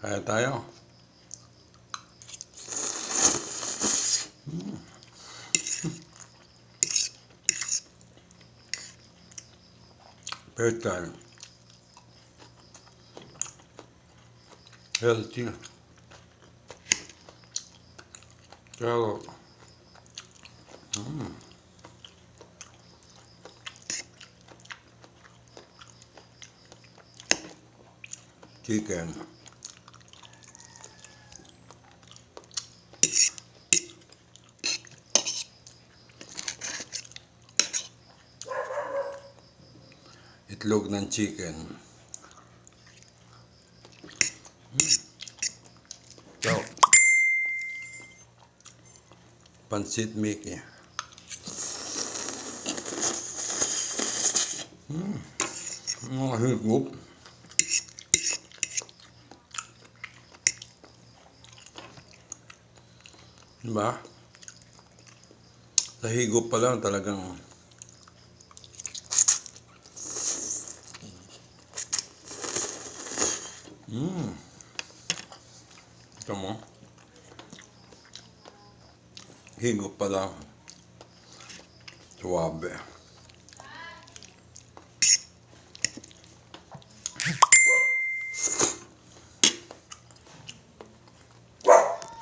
Kaya tayo. Mm. First time. Healthy. Pero, mm. Chicken. Itlog ng chicken. So, Pansit Mickey. Mm. Mga higup. Diba? Sa higop pa lang talagang Mmm. Ito mo. Higop pa lang. Suwabe.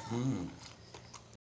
Mmm.